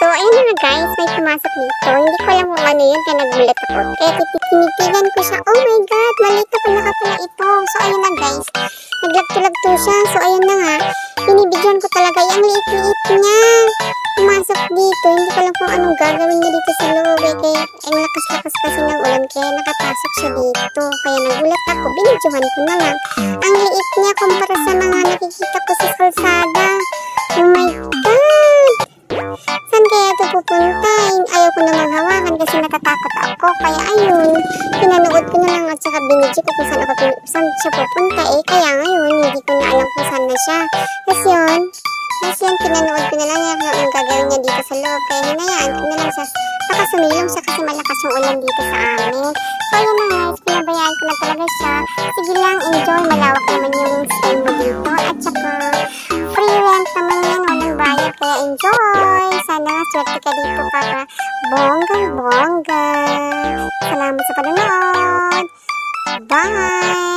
So, ayun na guys, may pumasok dito. Hindi ko alam kung ano yun, kaya nagulat ako. Kaya tinitigan ko siya, oh my god, maliit na pala pala ito. So, ayun na guys, naglagto-lagto siya. So, ayun na nga, binibidyon ko talaga, yung liit-liit niya. Pumasok dito, hindi ko alam kung anong gagawin niya dito sa loob. Eh, kaya, ang lakas-lakas kasi ng ulan, kaya nakapasok siya dito. Kaya nagulat ako, binidyohan ko na lang. Ang liit niya kumpara sa mga nakikita ko sa kalsada. Oh my God! Ako. Kaya ayun, pinanood ko na lang at saka binidyo ko kung saan, ako, saan siya pupunta. Eh, kaya ngayon, hindi ko na alam kung saan na siya. Tapos yun, tapos yun, pinanood ko na lang yung, yung gagawin niya dito sa loob. Kaya hinayaan ko na lang siya. Baka sumilong siya kasi malakas yung ulan dito sa amin. So, yun na guys, pinabayaan ko na talaga siya. Sige lang, enjoy. Malawak naman yung stay mo dito. At saka, free rent naman yan. Walang bayad. Kaya enjoy. Sana nga swerte ka dito para bonggang-bongga. Bye.